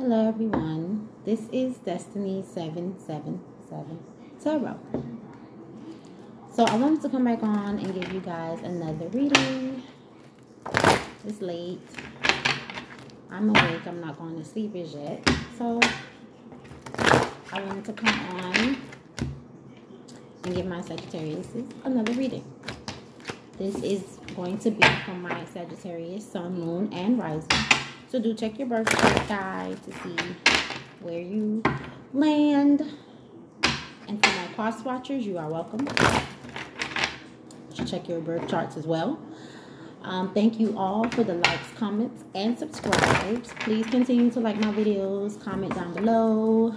Hello, everyone. This is Destinee 777 Tarot. So, I wanted to come back on and give you guys another reading. It's late. I'm awake. I'm not going to sleep as yet. So, I wanted to come on and give my Sagittarius another reading. This is going to be from my Sagittarius, Sun, Moon, and Rising. So do check your birth chart guide to see where you land. And for my past watchers, you are welcome. Should check your birth charts as well. Um, thank you all for the likes, comments, and subscribes. Please continue to like my videos, comment down below.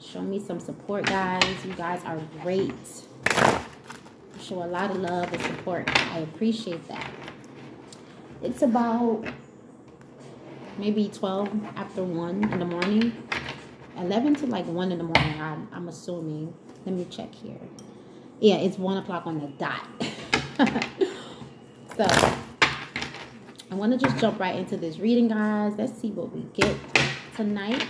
Show me some support, guys. You guys are great. You show a lot of love and support. I appreciate that. It's about maybe 12 after 1 in the morning. 11 to like 1 in the morning I'm, I'm assuming. Let me check here. Yeah it's 1 o'clock on the dot. So I want to just jump right into this reading guys. Let's see what we get tonight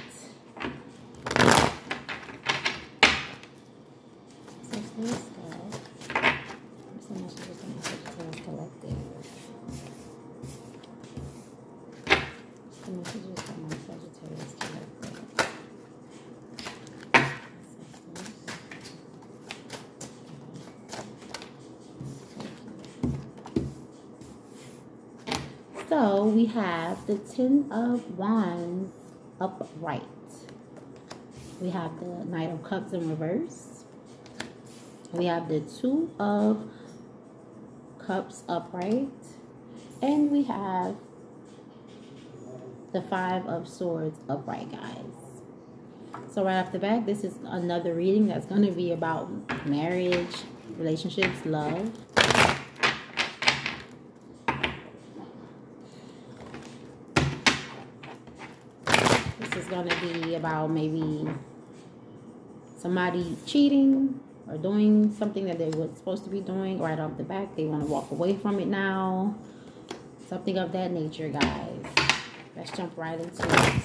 the Ten of Wands upright. We have the Knight of Cups in reverse. We have the Two of Cups upright. And we have the Five of Swords upright, guys. So right off the bat, this is another reading that's going to be about marriage, relationships, love. To be about maybe somebody cheating or doing something that they were supposed to be doing right off the back. They want to walk away from it now. Something of that nature, guys. Let's jump right into this.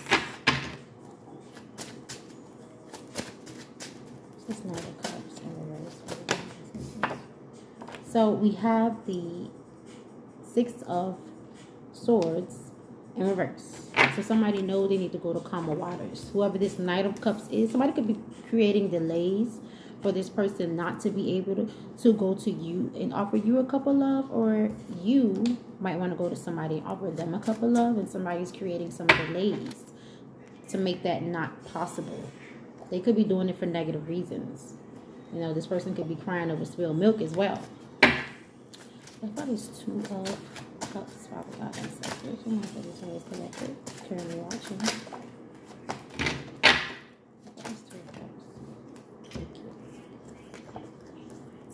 This Knight of Cups. So we have the Six of Swords in reverse. So somebody know they need to go to calmer waters. Whoever this Knight of Cups is, somebody could be creating delays for this person not to be able to, to go to you and offer you a cup of love or you might want to go to somebody and offer them a cup of love and somebody's creating some delays to make that not possible. They could be doing it for negative reasons. You know, this person could be crying over spilled milk as well. Two of and my Sagittarius collective currently watching.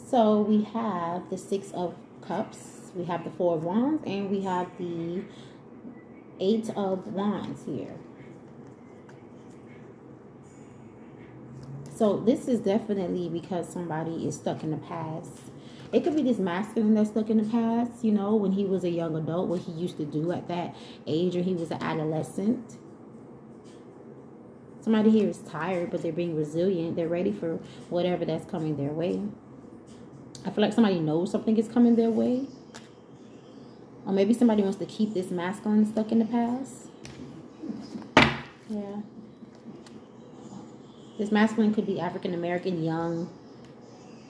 So we have the Six of Cups, we have the Four of Wands, and we have the Eight of Wands here. So this is definitely because somebody is stuck in the past it could be this masculine that's stuck in the past, you know, when he was a young adult, what he used to do at that age or he was an adolescent. Somebody here is tired, but they're being resilient. They're ready for whatever that's coming their way. I feel like somebody knows something is coming their way. Or maybe somebody wants to keep this masculine stuck in the past. Yeah. This masculine could be African American, young,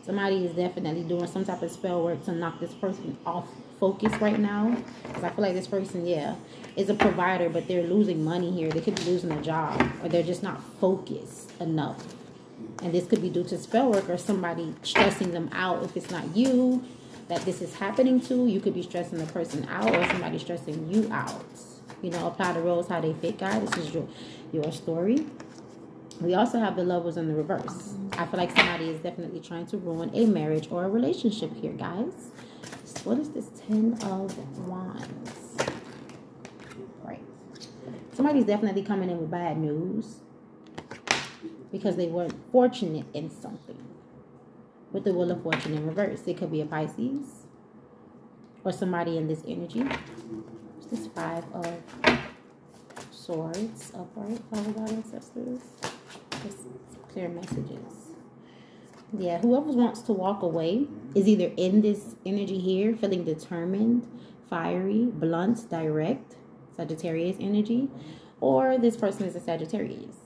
Somebody is definitely doing some type of spell work to knock this person off focus right now. Because I feel like this person, yeah, is a provider, but they're losing money here. They could be losing a job, or they're just not focused enough. And this could be due to spell work or somebody stressing them out. If it's not you that this is happening to, you could be stressing the person out, or somebody stressing you out. You know, apply the roles how they fit, guys. This is your, your story. We also have the lovers in the reverse. I feel like somebody is definitely trying to ruin a marriage or a relationship here, guys. What is this Ten of Wands? Right. Somebody's definitely coming in with bad news because they weren't fortunate in something. With the Wheel of Fortune in reverse. It could be a Pisces or somebody in this energy. This Five of Swords upright, Father God ancestors. Just clear messages. Yeah, whoever wants to walk away is either in this energy here, feeling determined, fiery, blunt, direct, Sagittarius energy, or this person is a Sagittarius.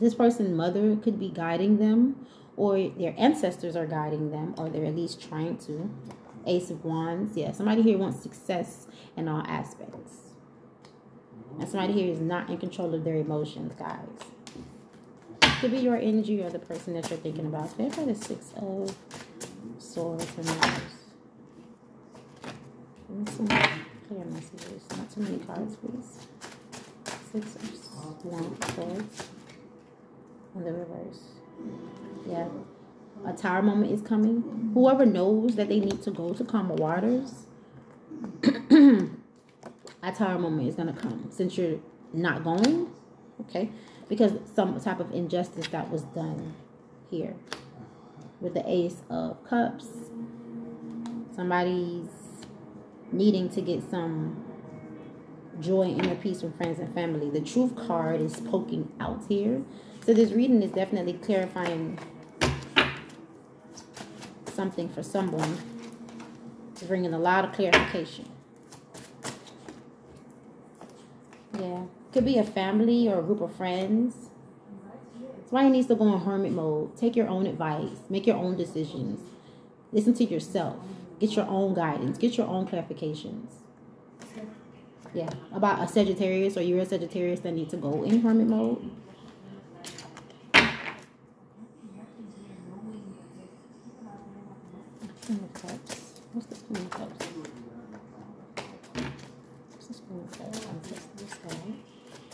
This person's mother could be guiding them, or their ancestors are guiding them, or they're at least trying to. Ace of Wands. Yeah, somebody here wants success in all aspects. And somebody here is not in control of their emotions, guys. Could be your energy or the person that you're thinking about. They've got a Six of Swords and. Some clear messages. Not too many cards, please. Six of Swords. And the reverse. Yeah a tower moment is coming. Whoever knows that they need to go to calmer waters, a tower moment is going to come. Since you're not going, okay? Because some type of injustice that was done here. With the Ace of Cups, somebody's needing to get some joy and inner peace from friends and family. The truth card is poking out here. So this reading is definitely clarifying something for someone. It's bringing a lot of clarification. Yeah. Could be a family or a group of friends. Somebody needs to go in hermit mode. Take your own advice. Make your own decisions. Listen to yourself. Get your own guidance. Get your own clarifications. Yeah. About a Sagittarius or you're a Sagittarius that need to go in hermit mode. What's the Queen of Cups? What's this Queen of Cups? I'm just this guy.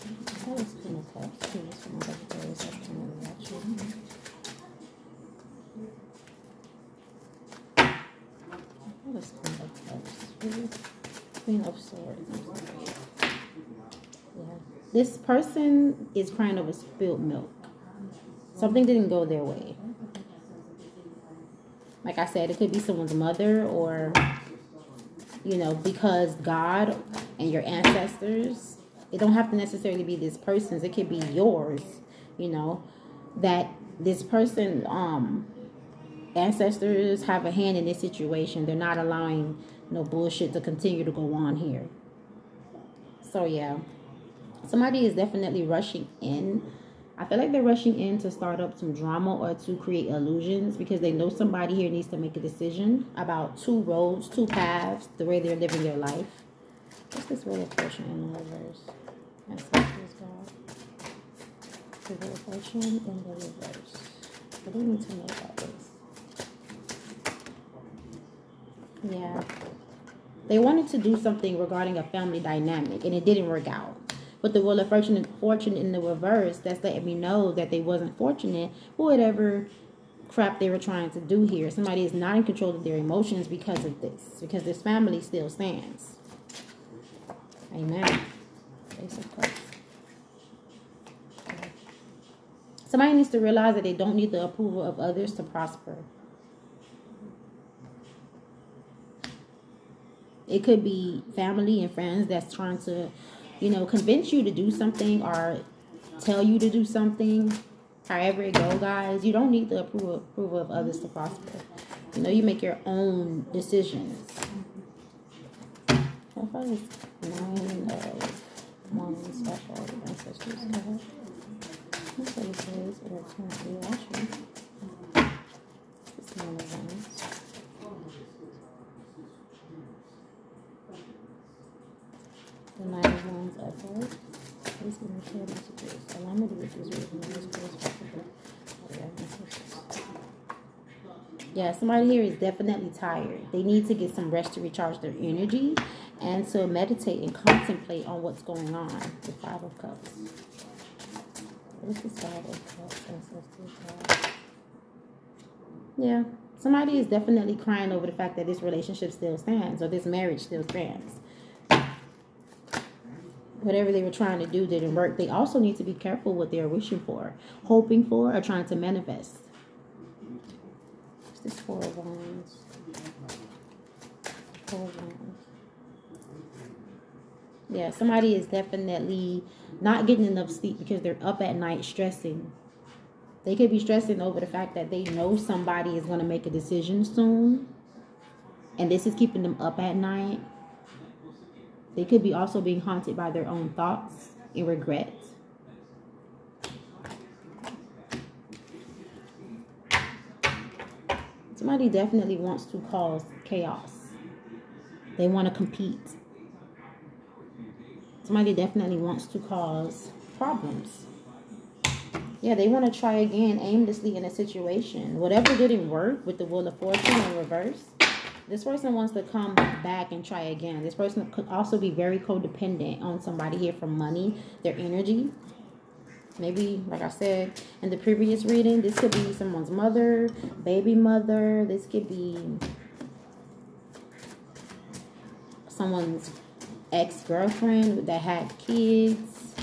That is Queen of Cups. Please, for my Sagittarius, that's Queen of Reaction. What is Queen of Cups? Really? Of Swords. Yeah. This person is crying over spilled milk. Something didn't go their way. Like I said, it could be someone's mother or, you know, because God and your ancestors, it don't have to necessarily be this person's. It could be yours, you know, that this person, um, ancestors have a hand in this situation. They're not allowing no bullshit to continue to go on here. So yeah, somebody is definitely rushing in I feel like they're rushing in to start up some drama or to create illusions because they know somebody here needs to make a decision about two roads, two paths, the way they're living their life. What's this wheel of fortune in the reverse? That's what this. The of fortune in the reverse. What do you need to know about this? Yeah. They wanted to do something regarding a family dynamic and it didn't work out. But the wheel of fortune, fortune in the reverse, that's letting me know that they wasn't fortunate for whatever crap they were trying to do here. Somebody is not in control of their emotions because of this, because this family still stands. Amen. Somebody needs to realize that they don't need the approval of others to prosper. It could be family and friends that's trying to you know, convince you to do something or tell you to do something, however it go, guys, you don't need the approval, approval of others to prosper. You know, you make your own decisions. Wands. Messages. Allow me to oh, this. This possible. Yeah, somebody here is definitely tired. They need to get some rest to recharge their energy and to meditate and contemplate on what's going on. The Five of Cups. What is Five of Cups? Yeah, somebody is definitely crying over the fact that this relationship still stands or this marriage still stands whatever they were trying to do didn't work, they also need to be careful what they're wishing for, hoping for, or trying to manifest. This Four of Wands? Four of Wands. Yeah, somebody is definitely not getting enough sleep because they're up at night stressing. They could be stressing over the fact that they know somebody is going to make a decision soon. And this is keeping them up at night. They could be also being haunted by their own thoughts and regrets. Somebody definitely wants to cause chaos. They want to compete. Somebody definitely wants to cause problems. Yeah, they want to try again aimlessly in a situation. Whatever didn't work with the Wheel of Fortune in reverse, this person wants to come back and try again. This person could also be very codependent on somebody here for money, their energy. Maybe, like I said in the previous reading, this could be someone's mother, baby mother. This could be someone's ex-girlfriend that had kids.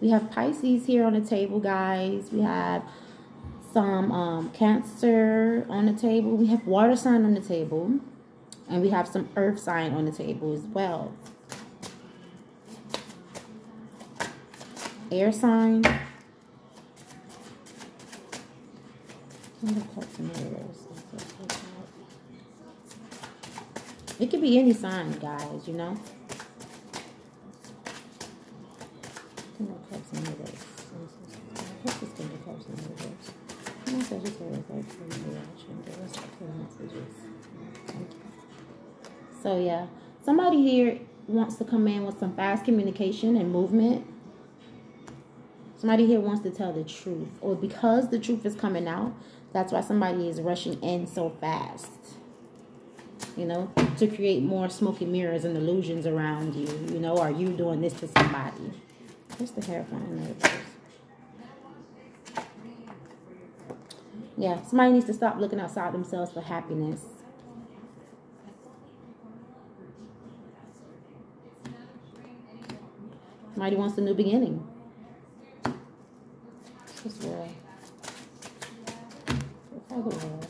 We have Pisces here on the table, guys. We have some um, Cancer on the table. We have water sign on the table. And we have some earth sign on the table as well. Air sign. It could be any sign, guys, you know. So yeah, somebody here wants to come in with some fast communication and movement. Somebody here wants to tell the truth. Or because the truth is coming out, that's why somebody is rushing in so fast. You know, to create more smoky mirrors and illusions around you. You know, are you doing this to somebody? What's the Hierophant Yeah, somebody needs to stop looking outside themselves for happiness. Somebody wants a new beginning the world.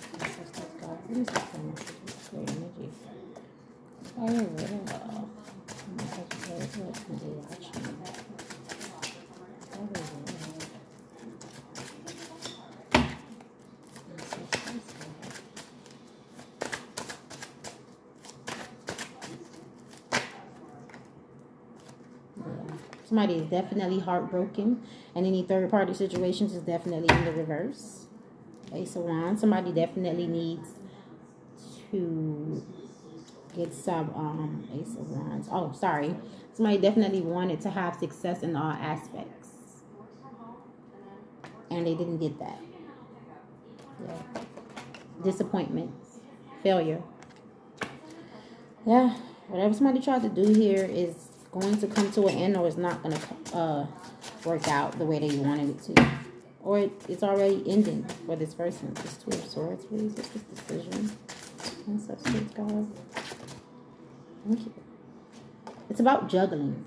God. What is this Great energy. Oh, world. Somebody is definitely heartbroken. And any third party situations is definitely in the reverse. Ace of Wands. Somebody definitely needs to get some um Ace of Wands. Oh, sorry. Somebody definitely wanted to have success in all aspects. And they didn't get that. Yeah. Disappointments. Failure. Yeah. Whatever somebody tried to do here is going to come to an end or it's not going to uh, work out the way that you wanted it to. Or it, it's already ending for this person. This Two of Swords, please. This decision? And substance. Thank you. It's about juggling.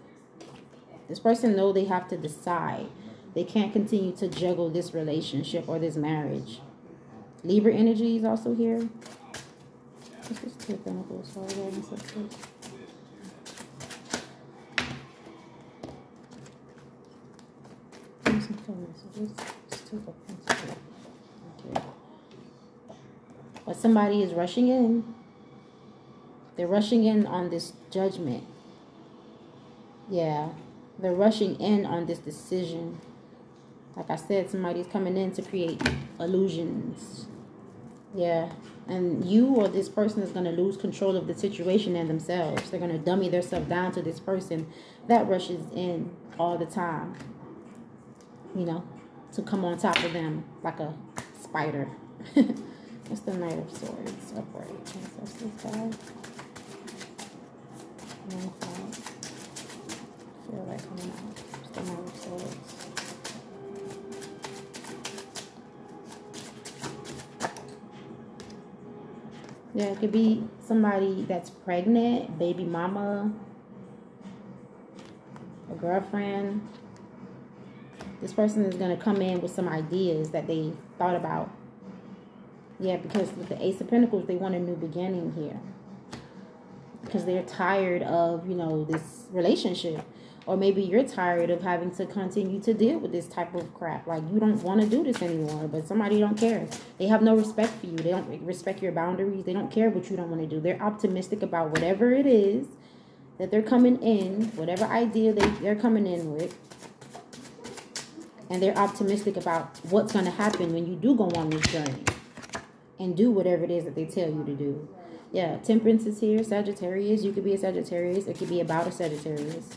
This person know they have to decide. They can't continue to juggle this relationship or this marriage. Libra energy is also here. This is two But somebody is rushing in. They're rushing in on this judgment. Yeah. They're rushing in on this decision. Like I said, somebody's coming in to create illusions. Yeah. And you or this person is going to lose control of the situation and themselves. They're going to dummy themselves down to this person that rushes in all the time. You know? to come on top of them like a spider. It's the Knight of Swords upright? What's this guy? Feel like coming out. It's the Knight of Swords. Yeah, it could be somebody that's pregnant, baby mama, a girlfriend, this person is going to come in with some ideas that they thought about. Yeah, because with the Ace of Pentacles, they want a new beginning here. because they're tired of, you know, this relationship. Or maybe you're tired of having to continue to deal with this type of crap. Like you don't want to do this anymore, but somebody don't care. They have no respect for you. They don't respect your boundaries. They don't care what you don't want to do. They're optimistic about whatever it is that they're coming in, whatever idea they, they're coming in with. And they're optimistic about what's going to happen when you do go on this journey and do whatever it is that they tell you to do. Yeah, temperance is here, Sagittarius. You could be a Sagittarius. It could be about a Sagittarius.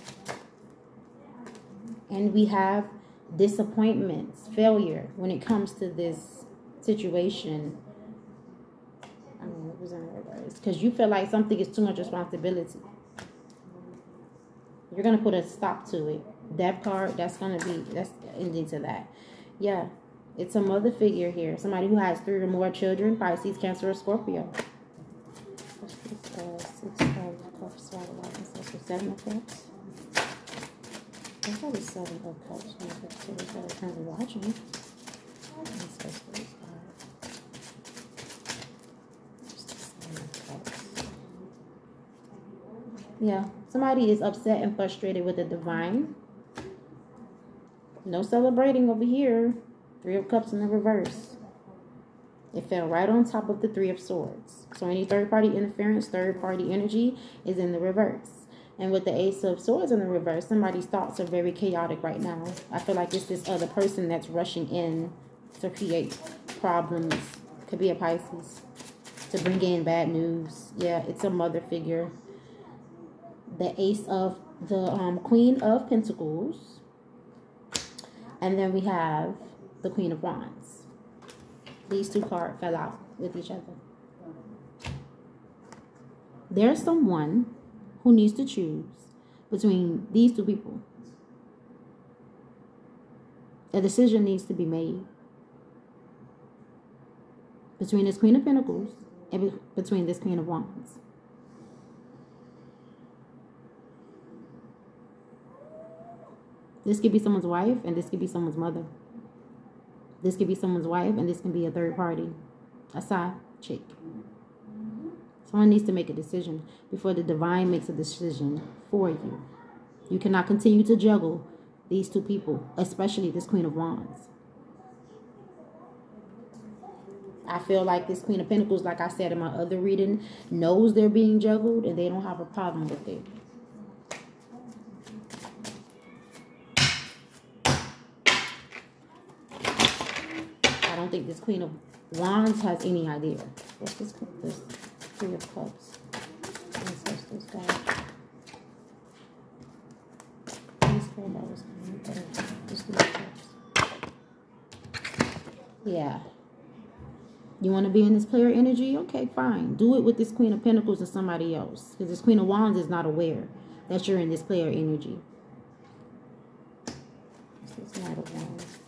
And we have disappointments, failure when it comes to this situation. I mean, it was in. Because you feel like something is too much responsibility. You're going to put a stop to it. Death card, that's going to be, that's ending to that. Yeah, it's a mother figure here. Somebody who has three or more children, Pisces, Cancer, or Scorpio. Seven of cups. Yeah, somebody is upset and frustrated with the divine. No celebrating over here. Three of Cups in the reverse. It fell right on top of the Three of Swords. So any third party interference, third party energy is in the reverse. And with the Ace of Swords in the reverse, somebody's thoughts are very chaotic right now. I feel like it's this other person that's rushing in to create problems. Could be a Pisces. To bring in bad news. Yeah, it's a mother figure. The Ace of the um, Queen of Pentacles. And then we have the Queen of Wands. These two cards fell out with each other. There's someone who needs to choose between these two people. A decision needs to be made between this Queen of Pentacles and between this Queen of Wands. This could be someone's wife and this could be someone's mother. This could be someone's wife, and this can be a third party, a side chick. Someone needs to make a decision before the divine makes a decision for you. You cannot continue to juggle these two people, especially this Queen of Wands. I feel like this Queen of Pentacles, like I said in my other reading, knows they're being juggled and they don't have a problem with it. don't think this Queen of Wands has any idea. What's this, this Three of Cups? Ancestors. Yeah. You want to be in this player energy? Okay, fine. Do it with this Queen of Pentacles and somebody else. Because this Queen of Wands is not aware that you're in this player energy. This.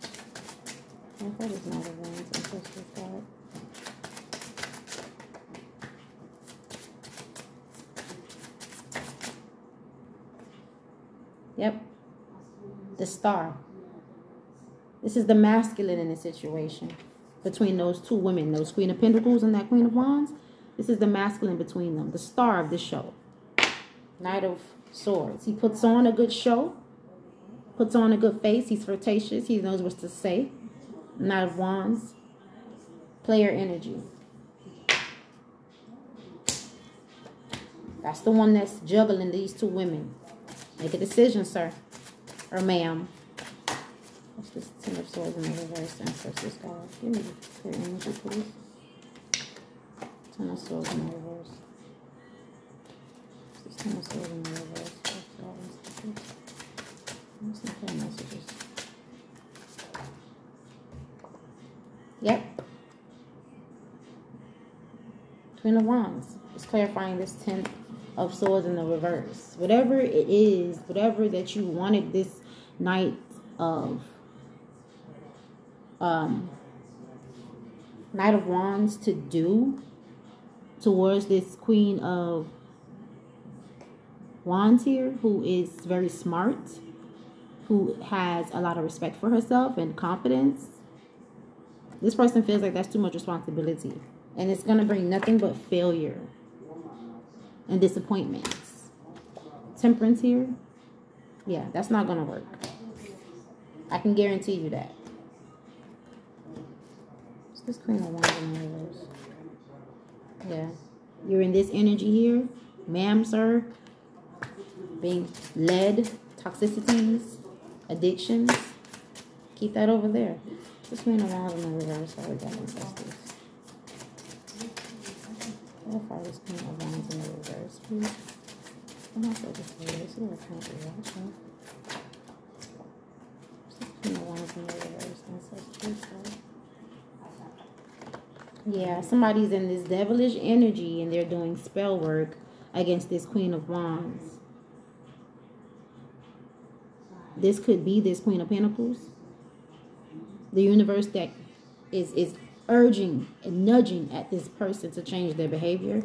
I card. Yep. The star. This is the masculine in the situation between those two women, those Queen of Pentacles and that Queen of Wands. This is the masculine between them, the star of the show. Knight of Swords. He puts on a good show, puts on a good face. He's flirtatious. He knows what to say. Of Wands. Player energy. That's the one that's juggling these two women. Make a decision, sir. Or ma'am. What's this Ten of Swords in the reverse? Ancestors. Give me clear energy, please. Ten of Swords in the reverse. What's this Ten of Swords in the reverse? What's? Yep. Queen of Wands is clarifying this Ten of Swords in the reverse. Whatever it is, whatever that you wanted this Knight of um, Knight of Wands to do towards this Queen of Wands here, who is very smart, who has a lot of respect for herself and confidence, this person feels like that's too much responsibility. And it's going to bring nothing but failure. and disappointments. Temperance here. Yeah, that's not going to work. I can guarantee you that. This Queen of Wands. Yeah. You're in this energy here. Ma'am, sir. Being led. Toxicities. Addictions. Keep that over there. Queen of Wands in the reverse. How we got ancestors. How far this Queen of Wands in the reverse, please? I'm not sure this is. This is a kind of reaction. Yeah, somebody's in this devilish energy and they're doing spell work against this Queen of Wands. This could be this Queen of Pentacles. The universe that is is urging and nudging at this person to change their behavior.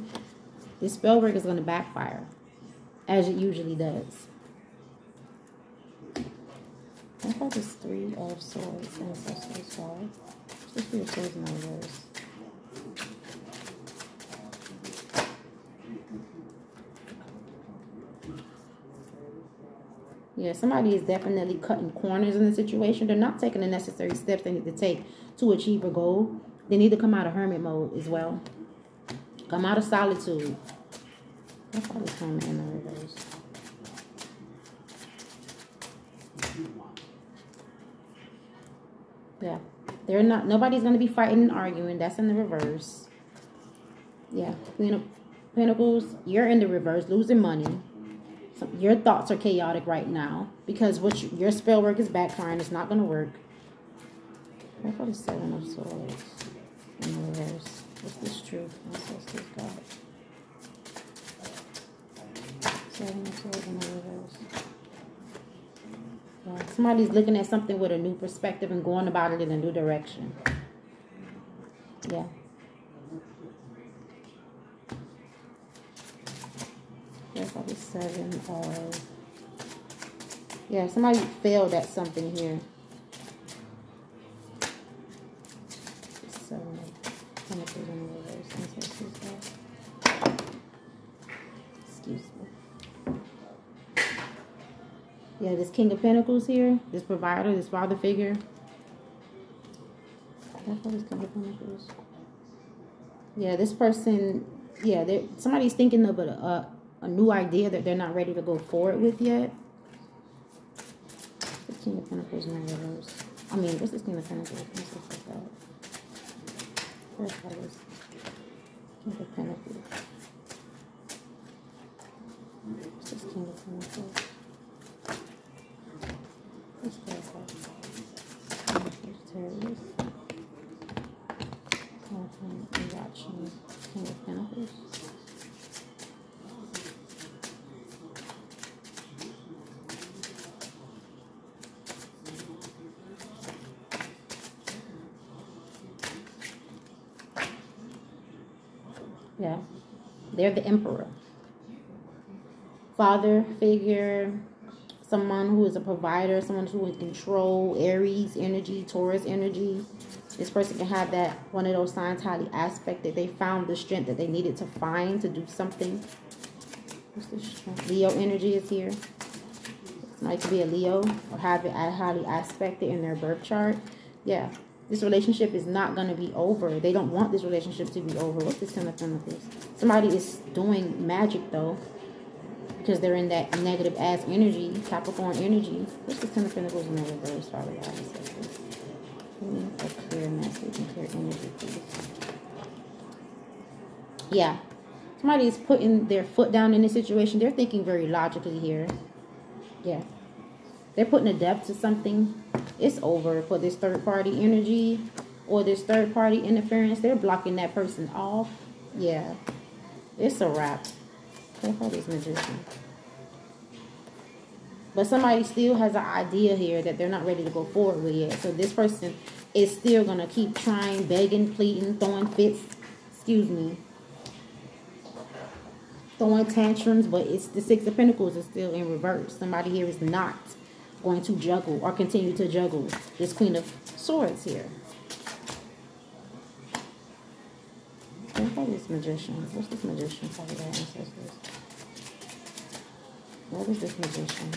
This spell work is going to backfire, as it usually does. I thought this three of swords and ancestral sword. Just three of swords and reverse. Yeah, somebody is definitely cutting corners in the situation. They're not taking the necessary steps they need to take to achieve a goal. They need to come out of hermit mode as well. Come out of solitude. That's in the reverse. Yeah. They're not nobody's gonna be fighting and arguing. That's in the reverse. Yeah. Queen of Pentacles, you're in the reverse, losing money. So your thoughts are chaotic right now because what you, your spell work is backfiring. It's not gonna work. What about the seven of swords in reverse? What's this truth? What's this God? Seven of swords in reverse. Yeah. Somebody's looking at something with a new perspective and going about it in a new direction. Yeah. There's probably seven of. Yeah, somebody failed at something here. Seven Excuse me. Yeah, this King of Pentacles here, this provider, this father figure. That's what King of Pentacles. Yeah, this person, yeah, somebody's thinking of a, a, a new idea that they're not ready to go forward with yet. The King of Pentacles and reverse. I mean, what's this King of Pentacles? This like that? King of Pentacles. What's this King of Pentacles? Yeah. They're the emperor. Father figure, someone who is a provider, someone who in control, Aries energy, Taurus energy. This person can have that one of those signs highly aspected. They found the strength that they needed to find to do something. Leo energy is here. Could be a Leo or have it highly aspected in their birth chart. Yeah, this relationship is not going to be over. They don't want this relationship to be over. What's this Ten of Pentacles? Somebody is doing magic, though, because they're in that negative ass energy, Capricorn energy. What's the Ten of Pentacles in the reverse, Father God? A clear message and clear energy, please. Yeah. Somebody is putting their foot down in this situation. They're thinking very logically here. Yeah. They're putting a depth to something it's over for this third party energy or this third party interference. They're blocking that person off. Yeah, it's a wrap. for this magician. But somebody still has an idea here that they're not ready to go forward with yet. So this person is still going to keep trying, begging, pleading, throwing fits. Excuse me. Throwing tantrums, but it's the Six of Pentacles is still in reverse. Somebody here is not going to juggle or continue to juggle this Queen of Swords here. What this magician? What's this magician talking about ancestors? What is this magician?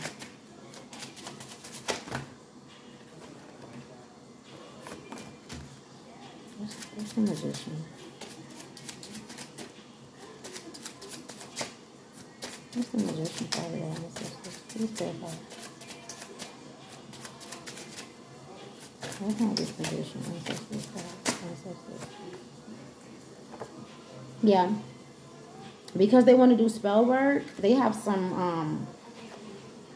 What's, what's the magician? What's the magician of that? Who's that part? Yeah because they want to do spell work, they have some um,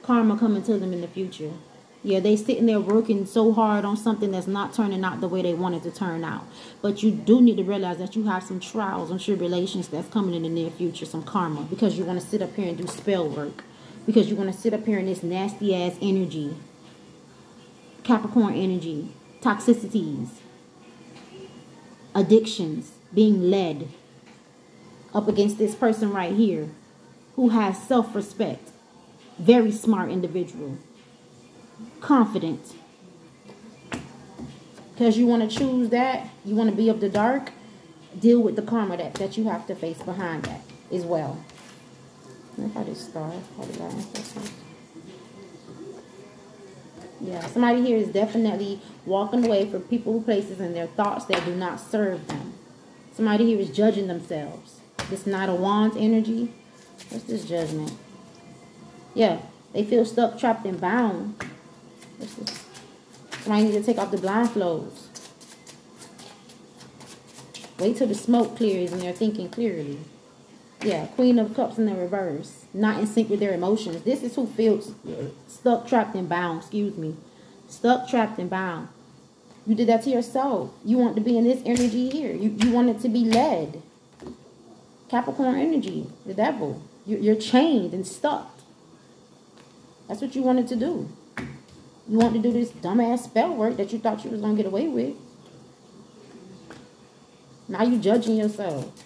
karma coming to them in the future. Yeah, they sitting there working so hard on something that's not turning out the way they want it to turn out. But you do need to realize that you have some trials and tribulations that's coming in the near future, some karma, because you're going to sit up here and do spell work. Because you're going to sit up here in this nasty ass energy, Capricorn energy, toxicities, addictions, being led up against this person right here who has self-respect. Very smart individual. Confident. Because you want to choose that. You want to be of the dark. Deal with the karma that, that you have to face behind that as well. If I just start, Yeah, somebody here is definitely walking away from people, places, and their thoughts that do not serve them. Somebody here is judging themselves. This Knight of Wands energy. What's this judgment? Yeah, they feel stuck, trapped, and bound. What's this? Somebody need to take off the blindfolds. Wait till the smoke clears and they're thinking clearly. Yeah, Queen of Cups in the reverse. Not in sync with their emotions. This is who feels stuck, trapped, and bound. Excuse me. Stuck, trapped, and bound. You did that to yourself. You want to be in this energy here. You, you want it to be led. Capricorn energy, the devil. You're chained and stuck. That's what you wanted to do. You want to do this dumbass spell work that you thought you was going to get away with. Now you judging yourself.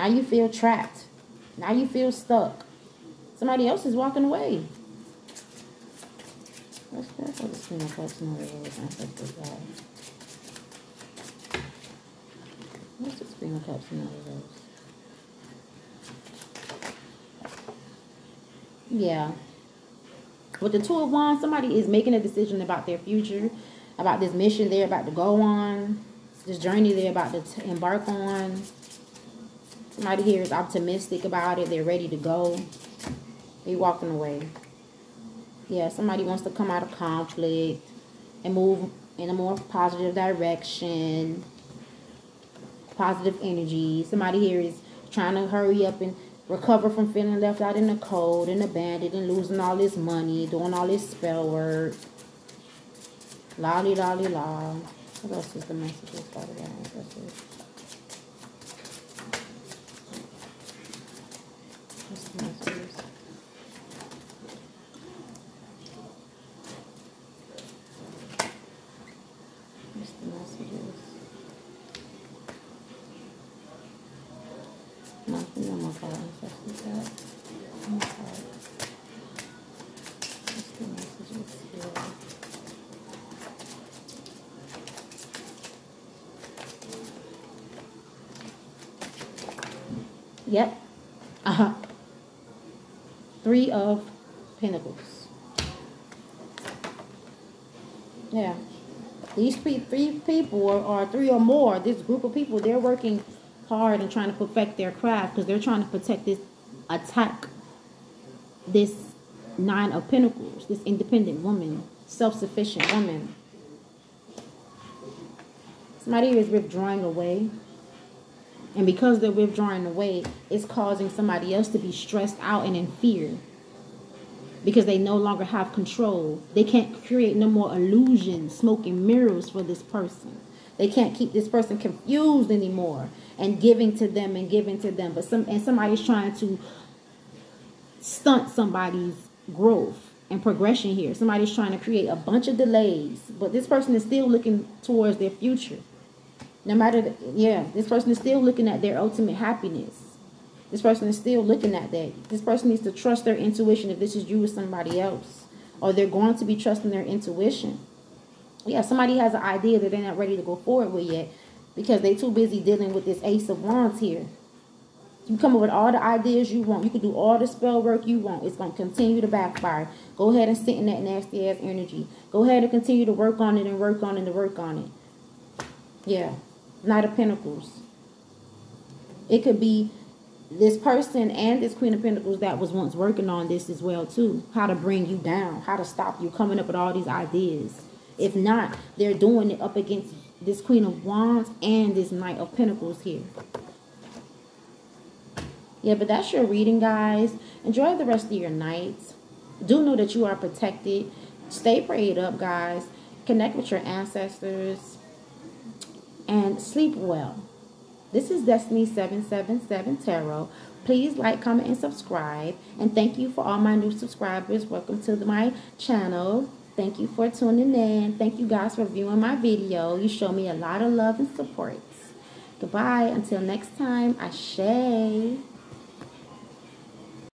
Now you feel trapped. Now you feel stuck. Somebody else is walking away. Let's. What's the Queen of Cups? Yeah. With the Two of Wands, somebody is making a decision about their future, about this mission they're about to go on, this journey they're about to embark on. Somebody here is optimistic about it. They're ready to go. They're walking away yeah, somebody wants to come out of conflict and move in a more positive direction, positive energy. Somebody here is trying to hurry up and recover from feeling left out in the cold and abandoned and losing all this money, doing all this spell work. Lolly, lolly, la. What else is the messages for the ancestors? What's the messages? Yep. Uh-huh. Three of Pentacles. Yeah. These three, three or, or three or more, this group of people, they're working hard and trying to perfect their craft because they're trying to protect this attack, this nine of pentacles, this independent woman, self-sufficient woman. Somebody is withdrawing away. And because they're withdrawing away, it's causing somebody else to be stressed out and in fear. Because they no longer have control. They can't create no more illusions, smoke and mirrors for this person. They can't keep this person confused anymore and giving to them and giving to them. But some and somebody's trying to stunt somebody's growth and progression here. Somebody's trying to create a bunch of delays, but this person is still looking towards their future. No matter, the, yeah, this person is still looking at their ultimate happiness. This person is still looking at that. This person needs to trust their intuition if this is you or somebody else. Or they're going to be trusting their intuition. Yeah, somebody has an idea that they're not ready to go forward with yet because they're too busy dealing with this Ace of Wands here. You come up with all the ideas you want. You can do all the spell work you want. It's going to continue to backfire. Go ahead and sit in that nasty ass energy. Go ahead and continue to work on it and work on it and work on it. Yeah. Knight of Pentacles. It could be this person and this Queen of Pentacles that was once working on this as well too. How to bring you down. How to stop you coming up with all these ideas. If not, they're doing it up against this Queen of Wands and this Knight of Pentacles here. Yeah, but that's your reading, guys. Enjoy the rest of your nights. Do know that you are protected. Stay prayed up, guys. Connect with your ancestors. And sleep well. This is Destinee 777 Tarot. Please like, comment, and subscribe. And thank you for all my new subscribers. Welcome to my channel. Thank you for tuning in. Thank you guys for viewing my video. You show me a lot of love and support. Goodbye. Until next time, Ashe.